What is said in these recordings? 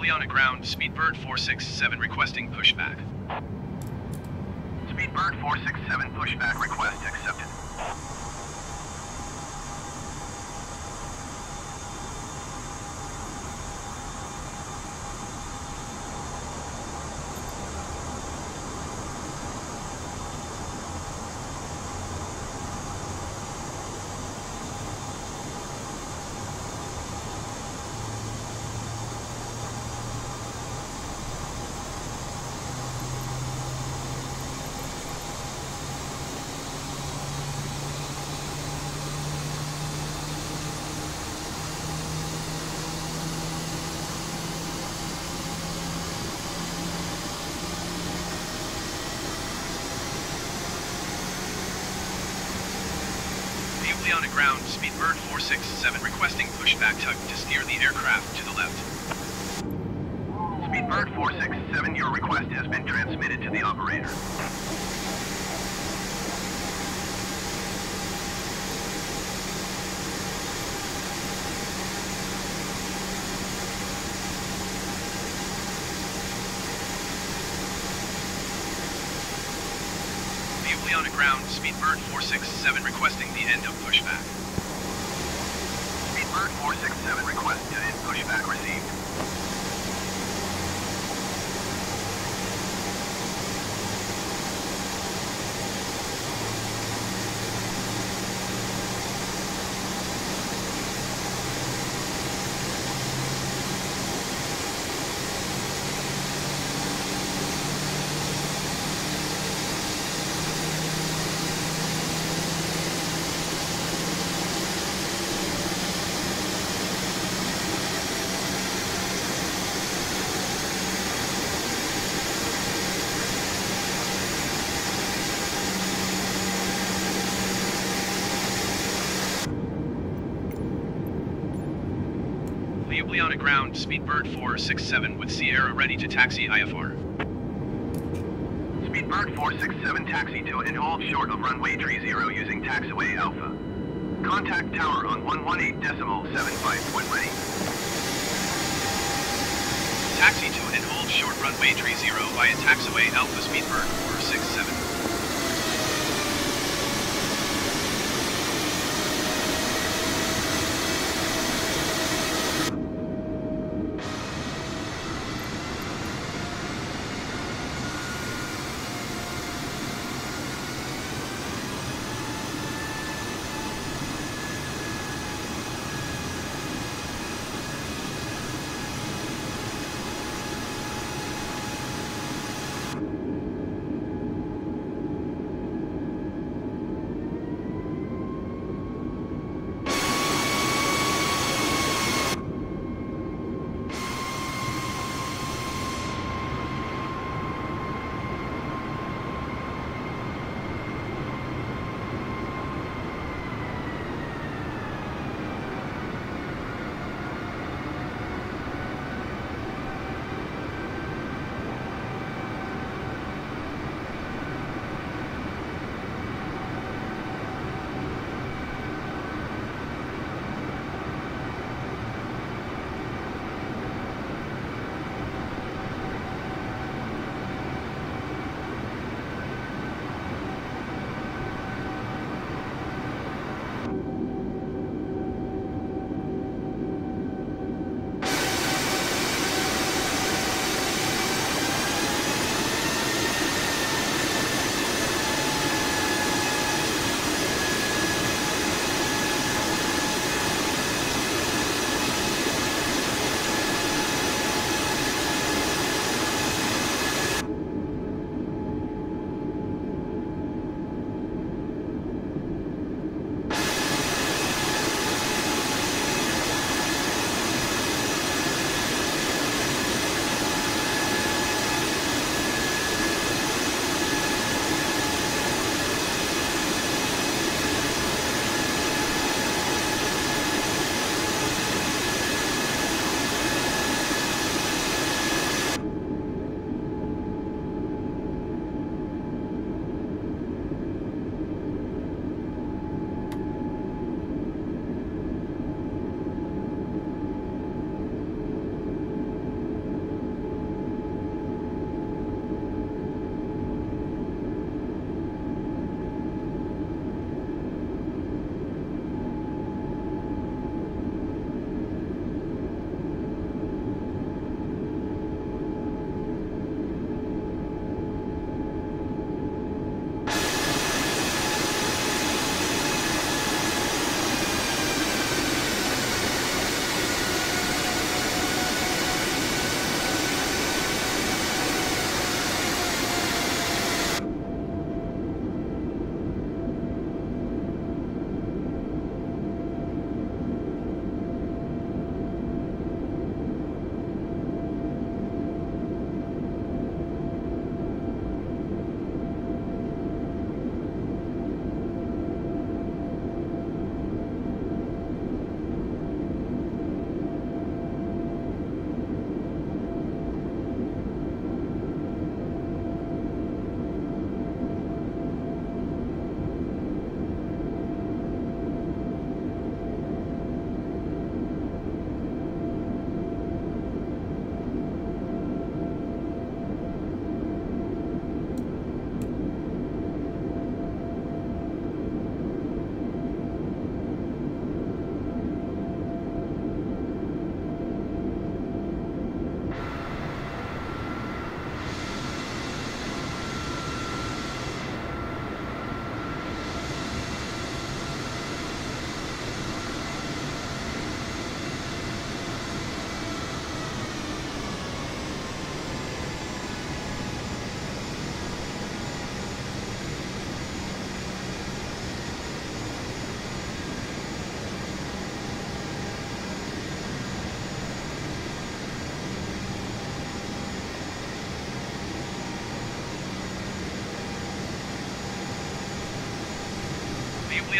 Ljubljana ground, Speedbird 467 requesting pushback. Speedbird 467 pushback request accepted. Ljubljana ground, Speedbird 467 requesting pushback tug to steer the aircraft to the left. Speedbird 467, your request has been transmitted to the operator. Ljubljana ground, Speedbird 467 requesting the end of pushback. Speedbird 467 request to end pushback received. Ljubljana ground, Speedbird 467 with Sierra ready to taxi IFR. Speedbird 467 taxi to and hold short of runway 30 using taxiway Alpha. Contact tower on 118.75 when ready. Taxi to and hold short runway 30 via taxiway Alpha Speedbird 467.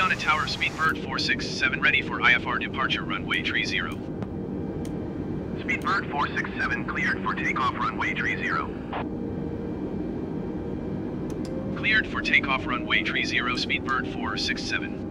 Tower, Speedbird 467, ready for IFR departure, runway tree 0. Speedbird 467 cleared for takeoff runway tree 0. Cleared for takeoff, runway tree 0, Speedbird 467.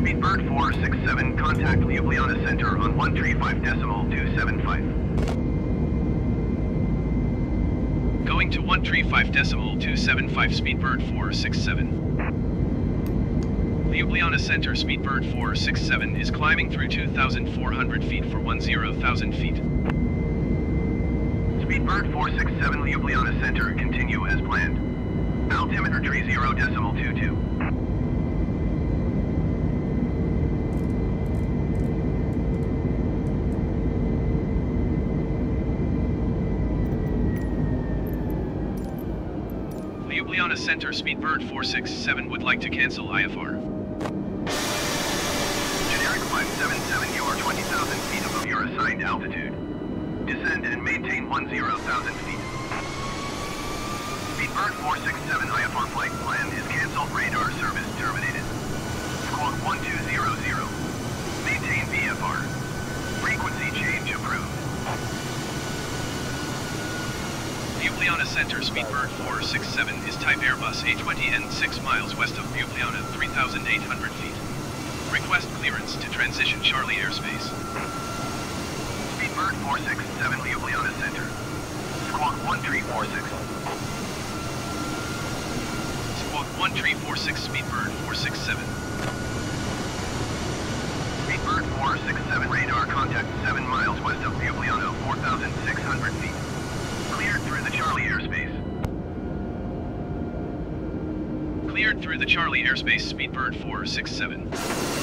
Speedbird 467 contact Ljubljana Center on 135 decimal 275. Going to 135 decimal 275, Speedbird 467. Ljubljana Center, Speedbird 467 is climbing through 2,400 feet for 10,000 feet. Speedbird 467 Ljubljana Center continue as planned. Altimeter tree 0 decimal 22. Ljubljana Center, Speedbird 467 would like to cancel IFR. Generic 577, you are 20,000 feet above your assigned altitude. Descend and maintain 10,000 feet. Speedbird 467 IFR flight plan is canceled. Radar service terminated. Center, Speedbird 467 is type Airbus A20N 6 miles west of Ljubljana, 3,800 feet. Request clearance to transition Charlie airspace. Speedbird 467 Ljubljana Center. Squawk 1346. Squawk 1346, Speedbird 467. Speedbird 467 radar contact 7 miles west of Ljubljana, 4,600 feet. The Charlie airspace, Speedbird 467.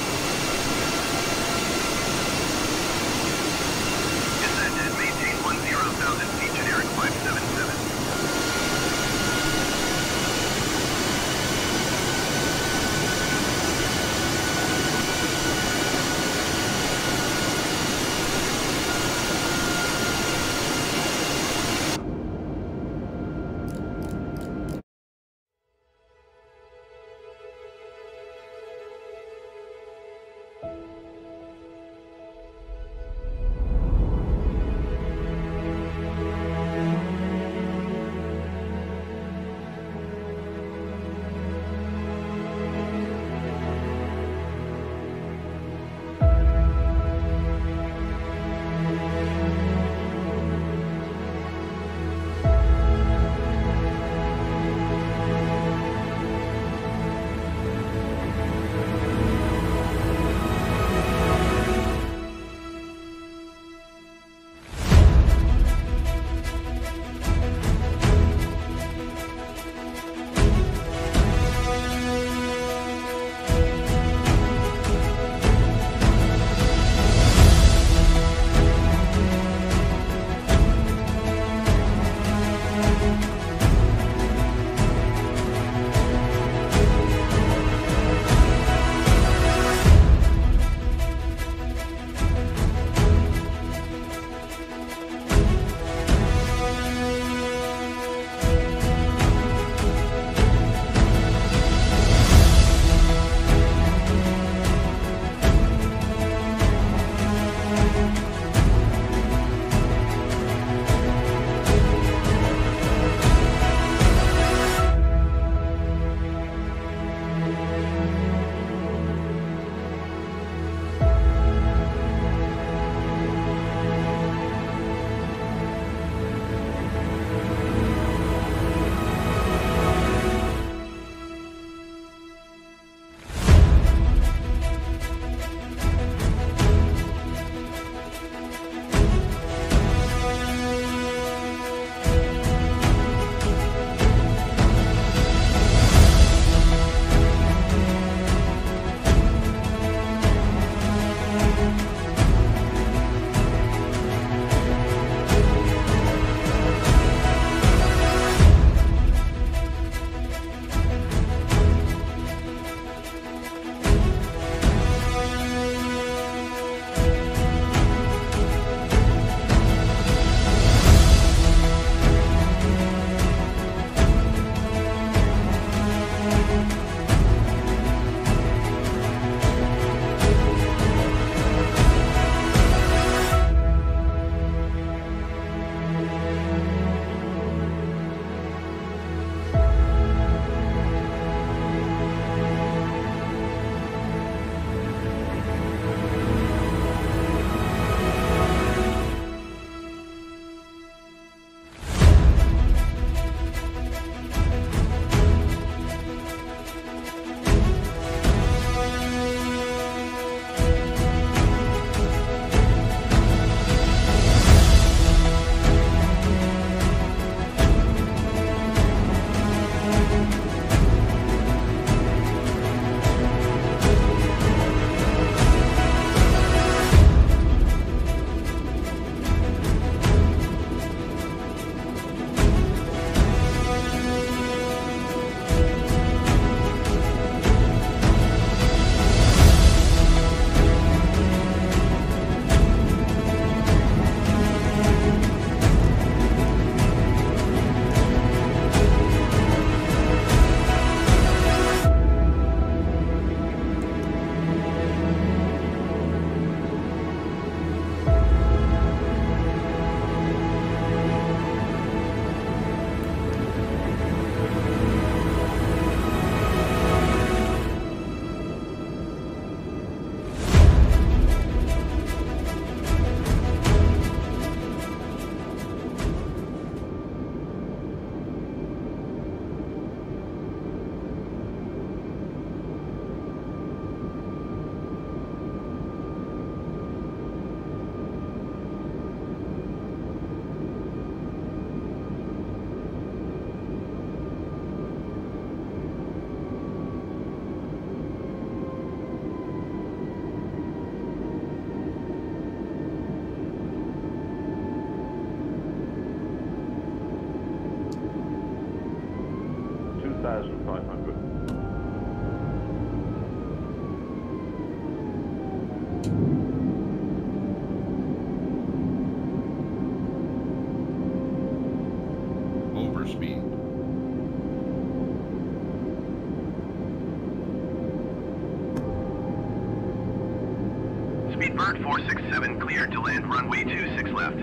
467 cleared to land runway 26 left.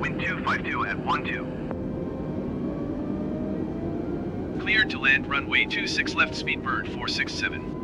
Wind 252 at 12. Cleared to land runway 26 left Speedbird 467.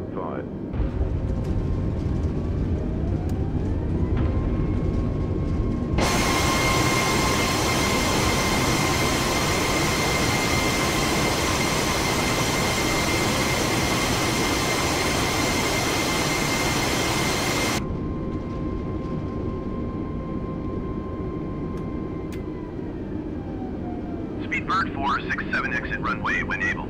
Retard five. Speedbird 467 exit runway when able.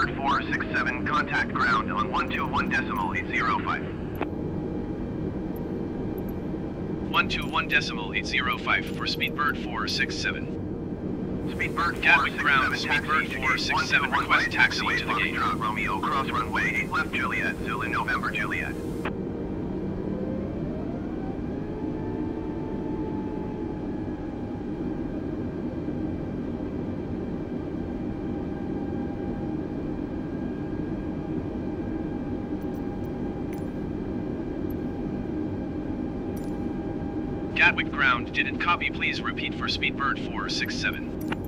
Speedbird 467 contact ground on 121 decimal 805. 121 decimal 805 for Speedbird 467. Speedbird Gatwick 467 ground, Speedbird to 467 request taxi to the gate. Romeo cross runway 8 left Juliet, Zulu November Juliet. Gatwick ground didn't copy. Please repeat for Speedbird 467.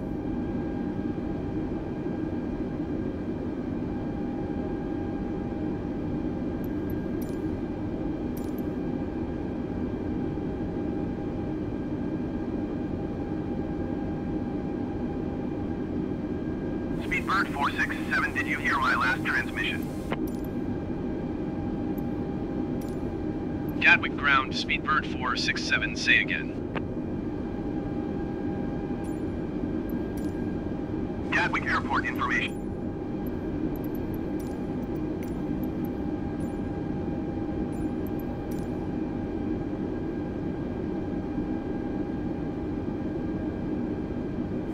467, say again. Gatwick Airport information.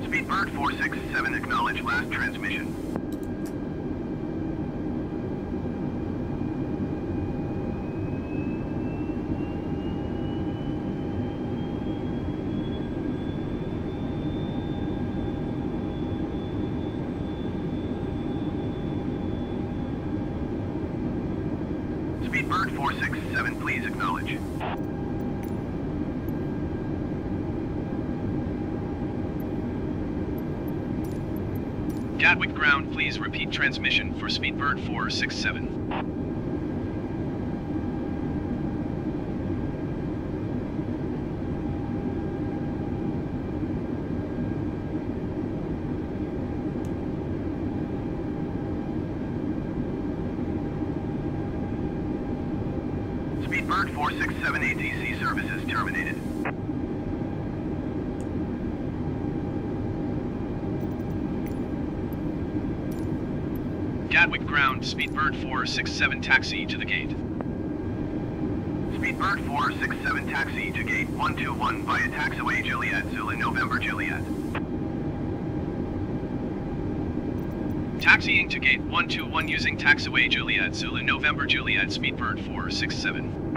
Speedbird 467, acknowledge last transmission. Repeat transmission for Speedbird 467. Speedbird 467 ATC services terminated. Gatwick ground, Speedbird 467 taxi to the gate. Speedbird 467 taxi to gate 121 via taxiway Juliet Zulu November Juliet. Taxiing to gate 121 using taxiway Juliet Zulu November Juliet Speedbird 467.